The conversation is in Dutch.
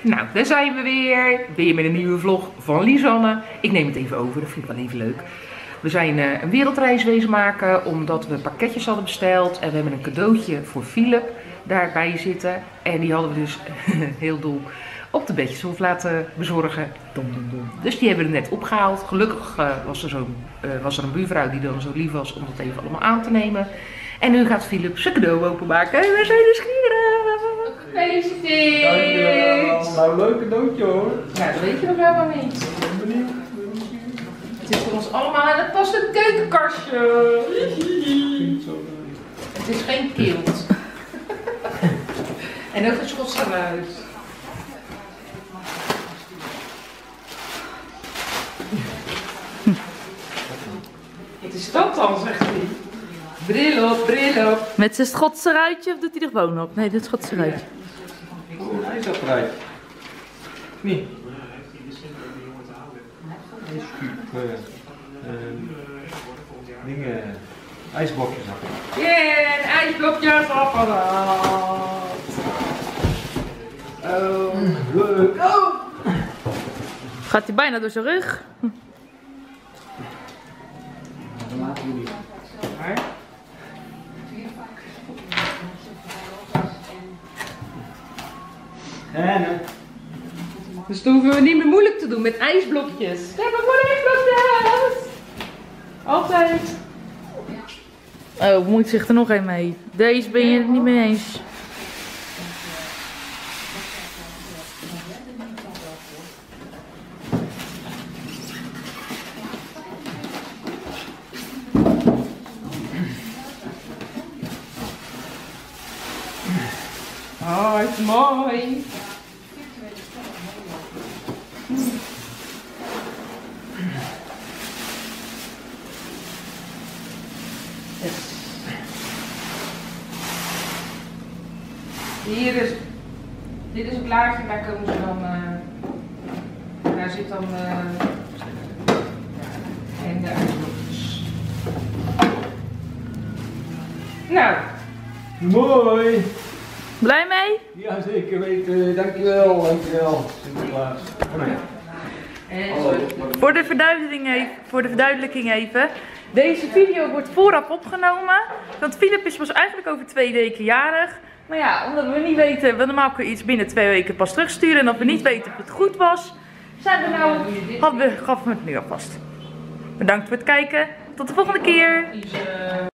Nou, daar zijn we weer. Weer met een nieuwe vlog van Lisanne. Ik neem het even over, dat vind ik wel even leuk. We zijn eh, een wereldreis wezen maken omdat we pakketjes hadden besteld. En we hebben een cadeautje voor Philip daarbij zitten. En die hadden we dus heel dol op de bedjes hoef laten bezorgen. Dom, dom, dom. Dus die hebben we net opgehaald. Gelukkig eh, was, er zo, eh, was er een buurvrouw die dan zo lief was om dat even allemaal aan te nemen. En nu gaat Philip zijn cadeau openmaken. En we zijn nieuwsgierig. Gefeliciteerd! Dankjewel. Nou, leuk cadeautje hoor. Ja, dat weet je nog helemaal niet. Ik ben benieuwd. ben benieuwd. Het is voor ons allemaal en het past een keukenkastje. Het is geen kilt. en ook een Schotse ruis. Wat is dat dan, zegt hij. Bril op, bril op. Met zijn Schotse ruitje of doet hij er gewoon op? Nee, dit Schotse ruitje. Ehm, Dingen. IJsblokjes. Yeah, een ijsblokjesapparaat. Oh. Leuk. Oh. Gaat hij bijna door zijn rug? Maar, En, eh, dus dan hoeven we niet meer moeilijk te doen met ijsblokjes. We hebben gewoon ijsblokjes. Altijd. Oh, moet zich er nog een mee. Deze ben je het niet mee eens. Oh, het is mooi. Hier is, dit is een plaatje, daar komen ze dan, eh, daar zit dan, eh, en de ijsblokjes. Nou, Mooi. Blij mee? Ja, zeker weten. Dankjewel. Dankjewel. Sinterklaas. Voor de, verduidelijking even, voor de verduidelijking even. Deze video wordt vooraf opgenomen. Want Philip is pas eigenlijk over twee weken jarig. Maar ja, omdat we niet weten, we normaal kun je iets binnen twee weken pas terugsturen. En dat we niet weten of het goed was, zijn we nou, hadden we, gaven we het nu alvast. Bedankt voor het kijken. Tot de volgende keer. eh,